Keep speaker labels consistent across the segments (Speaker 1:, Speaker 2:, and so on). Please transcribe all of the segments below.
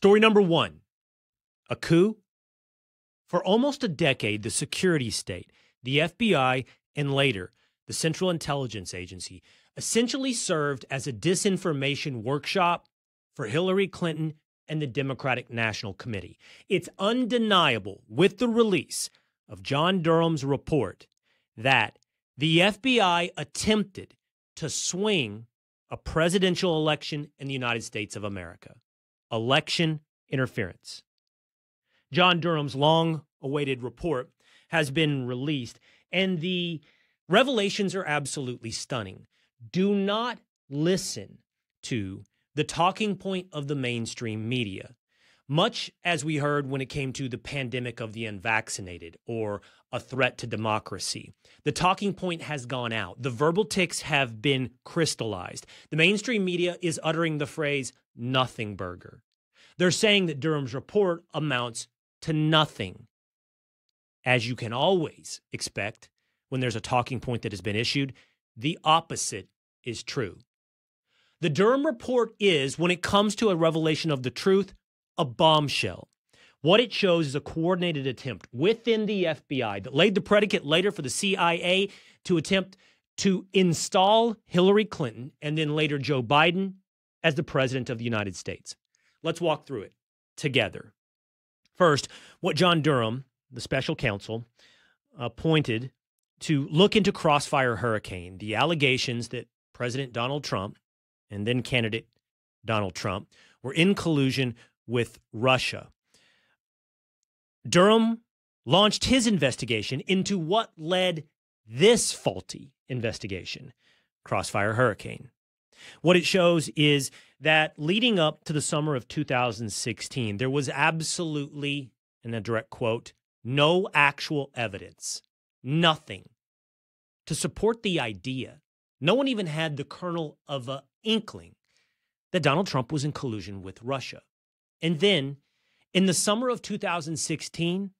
Speaker 1: Story number one a coup. For almost a decade, the security state, the FBI, and later the Central Intelligence Agency essentially served as a disinformation workshop for Hillary Clinton and the Democratic National Committee. It's undeniable with the release of John Durham's report that the FBI attempted to swing a presidential election in the United States of America. Election interference. John Durham's long awaited report has been released, and the revelations are absolutely stunning. Do not listen to the talking point of the mainstream media. Much as we heard when it came to the pandemic of the unvaccinated or a threat to democracy, the talking point has gone out. The verbal ticks have been crystallized. The mainstream media is uttering the phrase nothing burger. They're saying that Durham's report amounts to nothing. As you can always expect when there's a talking point that has been issued, the opposite is true. The Durham report is, when it comes to a revelation of the truth, a bombshell. What it shows is a coordinated attempt within the FBI that laid the predicate later for the CIA to attempt to install Hillary Clinton and then later Joe Biden as the president of the United States. Let's walk through it together. First, what John Durham, the special counsel, uh, appointed to look into Crossfire Hurricane, the allegations that President Donald Trump and then candidate Donald Trump were in collusion with Russia. Durham launched his investigation into what led this faulty investigation Crossfire Hurricane. What it shows is that leading up to the summer of 2016, there was absolutely, in a direct quote, no actual evidence, nothing to support the idea. No one even had the kernel of an inkling that Donald Trump was in collusion with Russia. And then in the summer of 2016,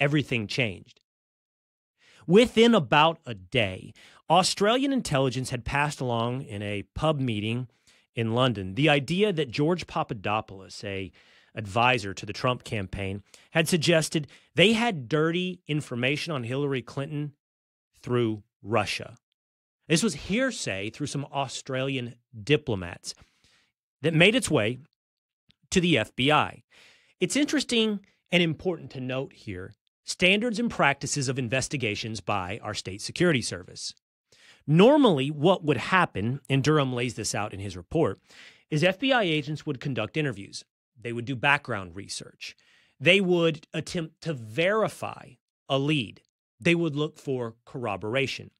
Speaker 1: everything changed. Within about a day, Australian intelligence had passed along in a pub meeting in London the idea that George Papadopoulos, a advisor to the Trump campaign, had suggested they had dirty information on Hillary Clinton through Russia. This was hearsay through some Australian diplomats that made its way to the FBI. It's interesting and important to note here standards and practices of investigations by our state security service. Normally, what would happen, and Durham lays this out in his report, is FBI agents would conduct interviews. They would do background research. They would attempt to verify a lead. They would look for corroboration.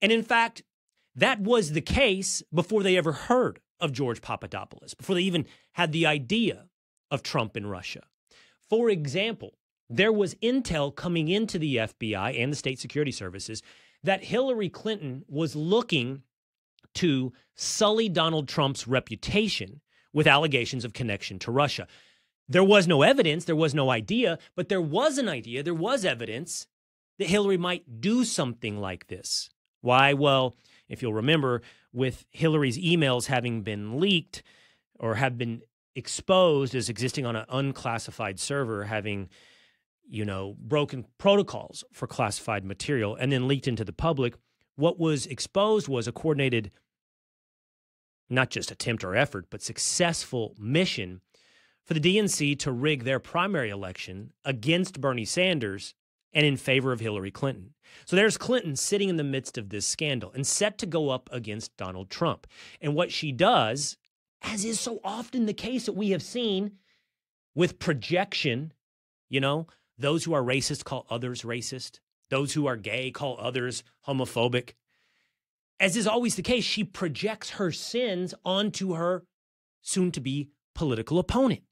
Speaker 1: And in fact, that was the case before they ever heard of George Papadopoulos, before they even had the idea of Trump in Russia. For example, there was intel coming into the FBI and the state security services that Hillary Clinton was looking to sully Donald Trump's reputation with allegations of connection to Russia. There was no evidence, there was no idea, but there was an idea, there was evidence that Hillary might do something like this. Why? Well, if you'll remember, with Hillary's emails having been leaked or have been exposed as existing on an unclassified server, having you know broken protocols for classified material, and then leaked into the public, what was exposed was a coordinated, not just attempt or effort, but successful mission for the DNC to rig their primary election against Bernie Sanders and in favor of Hillary Clinton. So there's Clinton sitting in the midst of this scandal and set to go up against Donald Trump. And what she does, as is so often the case that we have seen with projection, you know, those who are racist call others racist, those who are gay call others homophobic. As is always the case, she projects her sins onto her soon to be political opponent.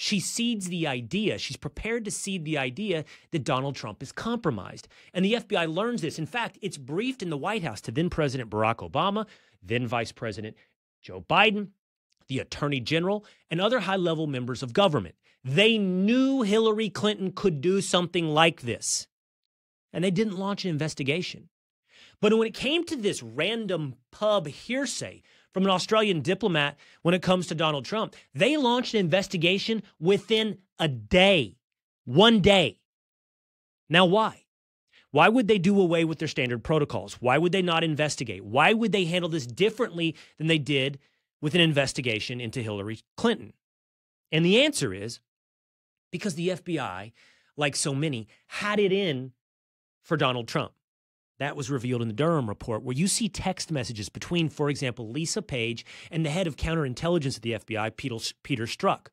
Speaker 1: She seeds the idea, she's prepared to seed the idea that Donald Trump is compromised. And the FBI learns this. In fact, it's briefed in the White House to then President Barack Obama, then Vice President Joe Biden, the Attorney General, and other high level members of government. They knew Hillary Clinton could do something like this, and they didn't launch an investigation. But when it came to this random pub hearsay from an Australian diplomat when it comes to Donald Trump. They launched an investigation within a day, one day. Now, why? Why would they do away with their standard protocols? Why would they not investigate? Why would they handle this differently than they did with an investigation into Hillary Clinton? And the answer is because the FBI, like so many, had it in for Donald Trump. That was revealed in the Durham report, where you see text messages between, for example, Lisa Page and the head of counterintelligence at the FBI, Peter, Strzok.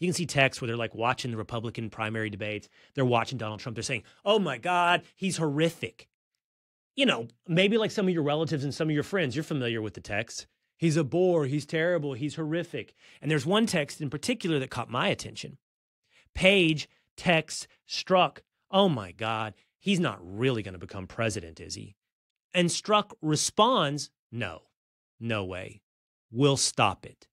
Speaker 1: You can see texts where they're like watching the Republican primary debates. They're watching Donald Trump. They're saying, oh my God, he's horrific. You know, maybe like some of your relatives and some of your friends, you're familiar with the text. He's a bore. He's terrible. He's horrific. And there's one text in particular that caught my attention. Page texts Strzok, oh my God, he's not really going to become president, is he? And Strzok responds, no, no way. We'll stop it.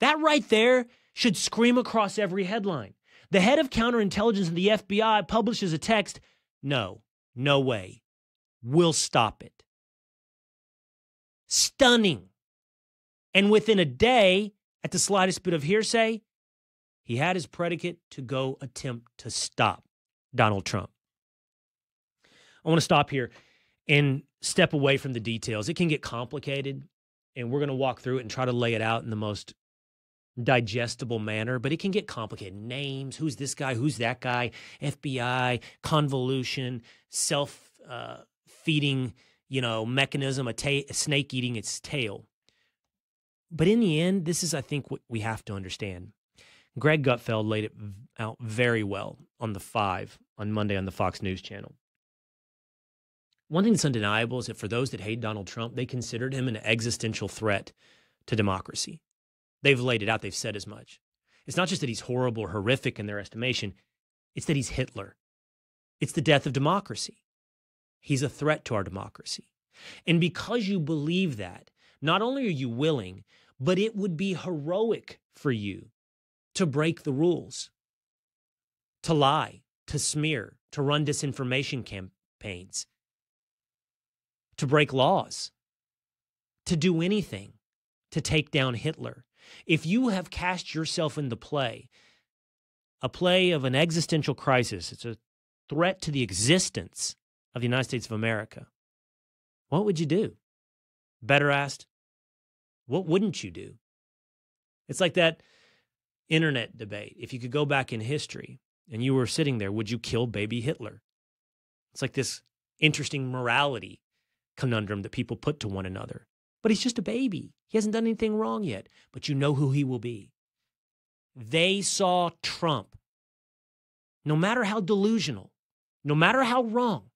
Speaker 1: That right there should scream across every headline. The head of counterintelligence in the FBI publishes a text, no, no way. We'll stop it. Stunning. And within a day, at the slightest bit of hearsay, he had his predicate to go attempt to stop Donald Trump. I want to stop here and step away from the details. It can get complicated, and we're going to walk through it and try to lay it out in the most digestible manner, but it can get complicated. Names, who's this guy, who's that guy, FBI, convolution, self uh, feeding, you know, mechanism, a, ta- a snake eating its tail. But in the end, this is, I think, what we have to understand. Greg Gutfeld laid it out very well on the five on Monday on the Fox News channel. One thing that's undeniable is that for those that hate Donald Trump, they considered him an existential threat to democracy. They've laid it out, they've said as much. It's not just that he's horrible or horrific in their estimation, it's that he's Hitler. It's the death of democracy. He's a threat to our democracy. And because you believe that, not only are you willing, but it would be heroic for you to break the rules, to lie, to smear, to run disinformation campaigns, to break laws, to do anything to take down Hitler. If you have cast yourself in the play, a play of an existential crisis, it's a threat to the existence of the United States of America, what would you do? Better asked, what wouldn't you do? It's like that internet debate. If you could go back in history and you were sitting there, would you kill baby Hitler? It's like this interesting morality conundrum that people put to one another. But he's just a baby. He hasn't done anything wrong yet, but you know who he will be. They saw Trump, no matter how delusional, no matter how wrong,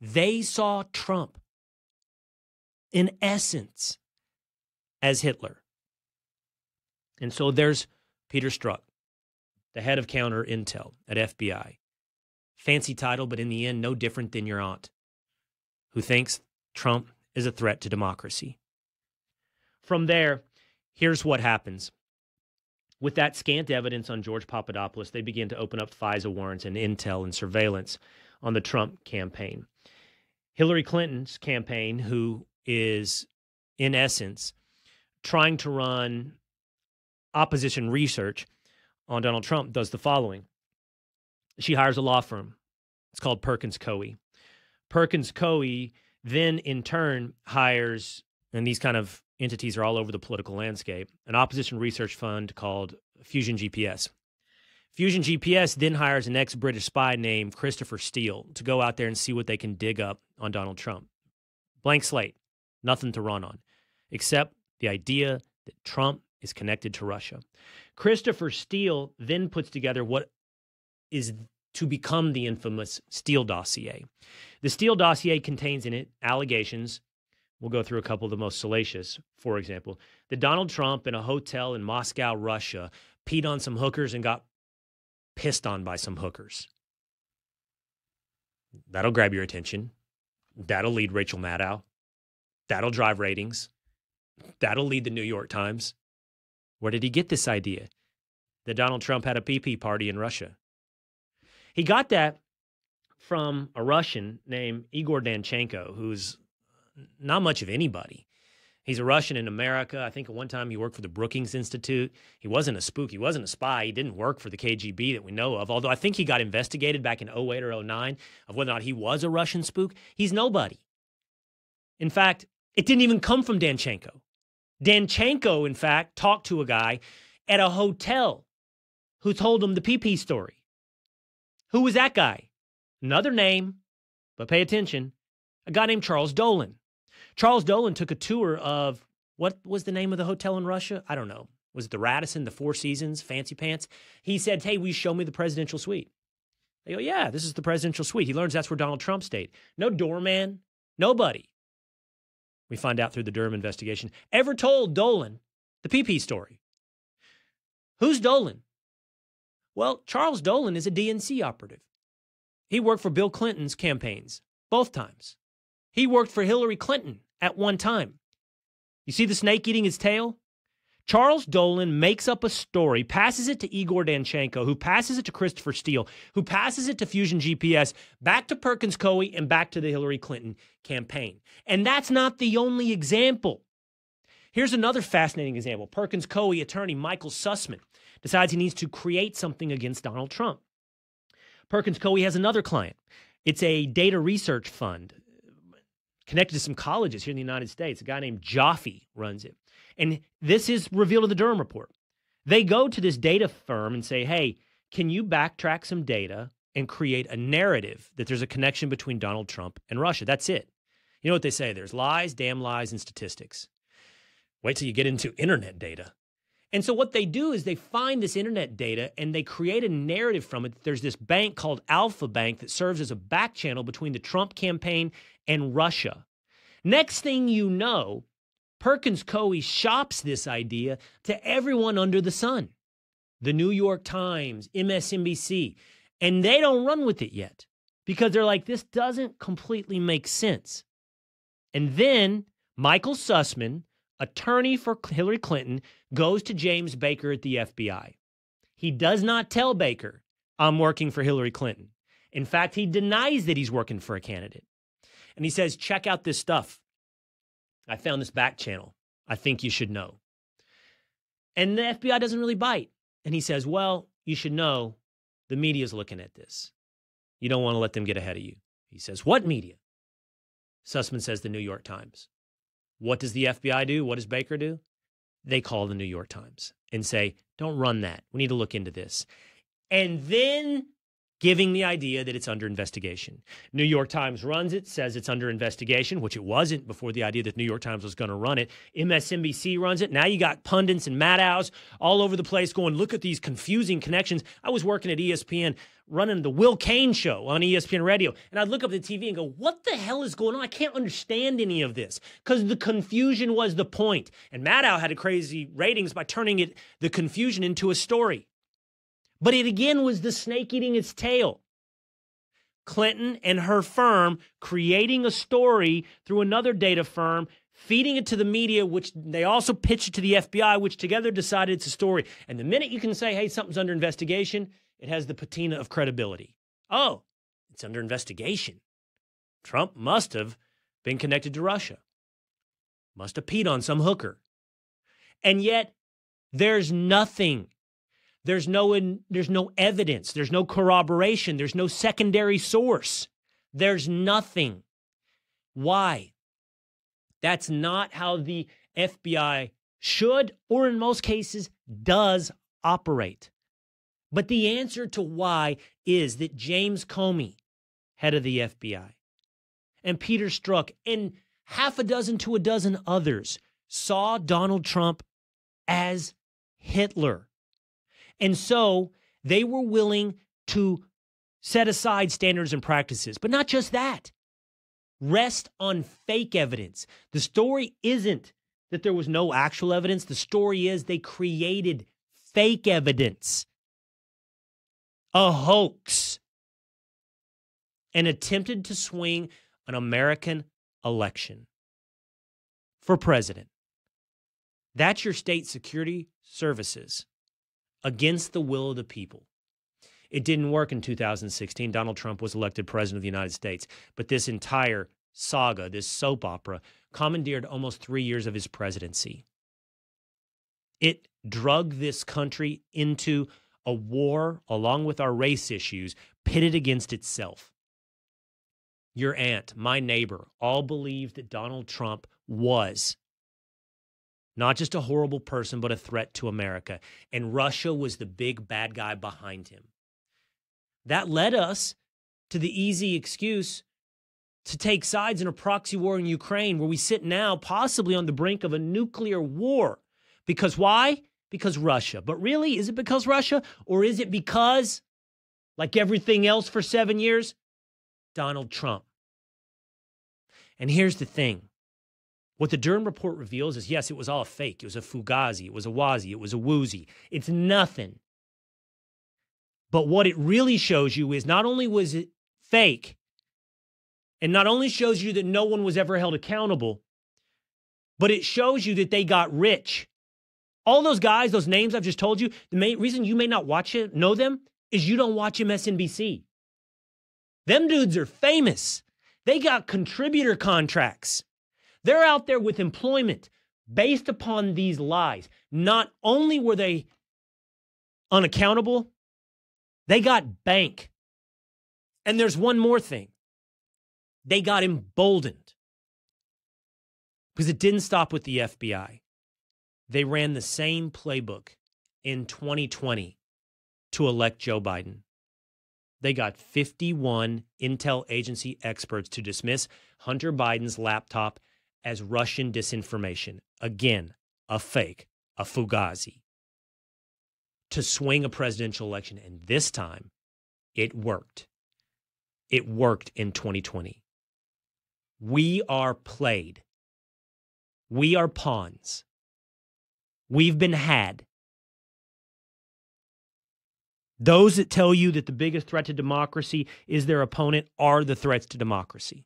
Speaker 1: they saw Trump in essence as Hitler. And so there's Peter Strzok, the head of counter intel at FBI. Fancy title, but in the end, no different than your aunt, who thinks Trump is a threat to democracy. From there, here's what happens. With that scant evidence on George Papadopoulos, they begin to open up FISA warrants and intel and surveillance on the Trump campaign. Hillary Clinton's campaign, who is in essence trying to run opposition research on Donald Trump, does the following. She hires a law firm. It's called Perkins Coie. Perkins Coie then in turn hires, and these kind of entities are all over the political landscape, an opposition research fund called Fusion GPS. Fusion GPS then hires an ex British spy named Christopher Steele to go out there and see what they can dig up on Donald Trump. Blank slate, nothing to run on, except the idea that Trump is connected to Russia. Christopher Steele then puts together what is to become the infamous Steele dossier. The Steele dossier contains in it allegations. We'll go through a couple of the most salacious, for example, that Donald Trump in a hotel in Moscow, Russia, peed on some hookers and got pissed on by some hookers. That'll grab your attention. That'll lead Rachel Maddow. That'll drive ratings. That'll lead the New York Times. Where did he get this idea that Donald Trump had a PP party in Russia? He got that from a Russian named Igor Danchenko, who's not much of anybody. He's a Russian in America. I think at one time he worked for the Brookings Institute. He wasn't a spook. He wasn't a spy. He didn't work for the KGB that we know of, although I think he got investigated back in 08 or 09 of whether or not he was a Russian spook. He's nobody. In fact, it didn't even come from Danchenko. Danchenko, in fact, talked to a guy at a hotel who told him the PP story. Who was that guy? Another name, but pay attention a guy named Charles Dolan. Charles Dolan took a tour of what was the name of the hotel in Russia? I don't know. Was it the Radisson, the Four Seasons, Fancy Pants? He said, Hey, will you show me the presidential suite? They go, Yeah, this is the presidential suite. He learns that's where Donald Trump stayed. No doorman, nobody. We find out through the Durham investigation, ever told Dolan the PP story. Who's Dolan? Well, Charles Dolan is a DNC operative. He worked for Bill Clinton's campaigns both times. He worked for Hillary Clinton at one time. You see the snake eating its tail? Charles Dolan makes up a story, passes it to Igor Danchenko, who passes it to Christopher Steele, who passes it to Fusion GPS, back to Perkins Coie, and back to the Hillary Clinton campaign. And that's not the only example. Here's another fascinating example. Perkins Coie attorney Michael Sussmann decides he needs to create something against Donald Trump. Perkins Coie has another client. It's a data research fund uh, connected to some colleges here in the United States. A guy named Joffe runs it. And this is revealed in the Durham report. They go to this data firm and say, hey, can you backtrack some data and create a narrative that there's a connection between Donald Trump and Russia? That's it. You know what they say? There's lies, damn lies, and statistics. Wait till you get into internet data. And so what they do is they find this internet data and they create a narrative from it. There's this bank called Alfa Bank that serves as a back channel between the Trump campaign and Russia. Next thing you know, Perkins Coie shops this idea to everyone under the sun. The New York Times, MSNBC, and they don't run with it yet because they're like, this doesn't completely make sense. And then Michael Sussman, attorney for Hillary Clinton, goes to James Baker at the FBI. He does not tell Baker, I'm working for Hillary Clinton. In fact, he denies that he's working for a candidate. And he says, check out this stuff. I found this back channel. I think you should know. And the FBI doesn't really bite. And he says, well, you should know the media's looking at this. You don't want to let them get ahead of you. He says, what media? Sussmann says the New York Times. What does the FBI do? What does Baker do? They call the New York Times and say, don't run that. We need to look into this. And then giving the idea that it's under investigation. New York Times runs it, says it's under investigation, which it wasn't before the idea that New York Times was going to run it. MSNBC runs it. Now you got pundits and Maddows all over the place going, look at these confusing connections. I was working at ESPN running the Will Cain show on ESPN radio, and I'd look up at the TV and go, what the hell is going on? I can't understand any of this because the confusion was the point. And Maddow had a crazy ratings by turning it the confusion into a story. But it again was the snake eating its tail. Clinton and her firm creating a story through another data firm, feeding it to the media, which they also pitched it to the FBI, which together decided it's a story. And the minute you can say, hey, something's under investigation, it has the patina of credibility. Oh, it's under investigation. Trump must have been connected to Russia, must have peed on some hooker. And yet, there's nothing there's no there's no evidence, there's no corroboration, there's no secondary source. There's nothing. Why? That's not how the FBI should or in most cases does operate. But the answer to why is that James Comey, head of the FBI, and Peter Strzok and half a dozen to a dozen others saw Donald Trump as Hitler. And so they were willing to set aside standards and practices. But not just that, rest on fake evidence. The story isn't that there was no actual evidence, the story is they created fake evidence, a hoax, and attempted to swing an American election for president. That's your state security services against the will of the people. It didn't work in 2016. Donald Trump was elected president of the United States. But this entire saga, this soap opera, commandeered almost three years of his presidency. It drug this country into a war, along with our race issues, pitted against itself. Your aunt, my neighbor, all believed that Donald Trump was not just a horrible person, but a threat to America. And Russia was the big bad guy behind him. That led us to the easy excuse to take sides in a proxy war in Ukraine, where we sit now possibly on the brink of a nuclear war. Because why? Because Russia. But really, is it because Russia? Or is it because, like everything else for seven years, Donald Trump? And here's the thing what the Durham report reveals is yes, it was all a fake. It was a fugazi. It was a wazi. It was a woozy. It's nothing. But what it really shows you is not only was it fake, and not only shows you that no one was ever held accountable, but it shows you that they got rich. All those guys, those names I've just told you, the main reason you may not watch it, know them, is you don't watch MSNBC. Them dudes are famous. They got contributor contracts. They're out there with employment based upon these lies. Not only were they unaccountable, they got bank. And there's one more thing they got emboldened because it didn't stop with the FBI. They ran the same playbook in 2020 to elect Joe Biden. They got 51 intel agency experts to dismiss Hunter Biden's laptop as Russian disinformation. Again, a fake, a fugazi. To swing a presidential election. And this time, it worked. It worked in 2020. We are played. We are pawns. We've been had. Those that tell you that the biggest threat to democracy is their opponent are the threats to democracy.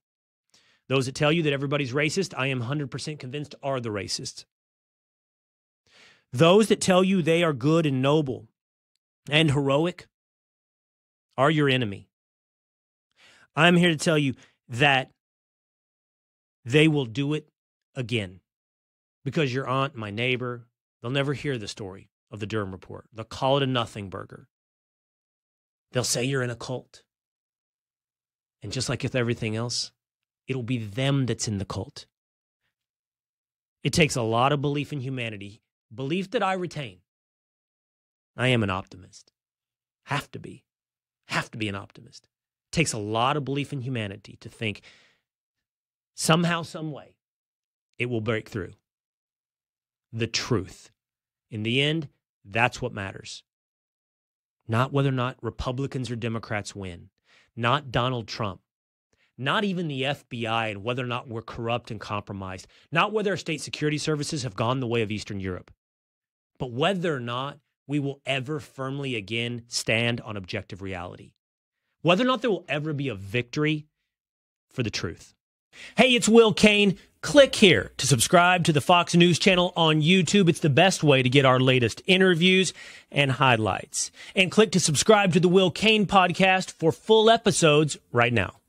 Speaker 1: Those that tell you that everybody's racist, I am 100% convinced are the racists. Those that tell you they are good and noble and heroic are your enemy. I'm here to tell you that they will do it again because your aunt, my neighbor, they'll never hear the story of the Durham report. They'll call it a nothing burger. They'll say you're in a cult. And just like with everything else, it'll be them that's in the cult. It takes a lot of belief in humanity, belief that I retain. I am an optimist. Have to be. Have to be an optimist. It takes a lot of belief in humanity to think somehow, some way, it will break through. The truth. In the end, that's what matters not whether or not Republicans or Democrats win, not Donald Trump, not even the FBI and whether or not we're corrupt and compromised, not whether our state security services have gone the way of Eastern Europe, but whether or not we will ever firmly again stand on objective reality, whether or not there will ever be a victory for the truth. Hey, it's Will Cain. Click here to subscribe to the Fox News channel on YouTube. It's the best way to get our latest interviews and highlights. And click to subscribe to the Will Cain podcast for full episodes right now.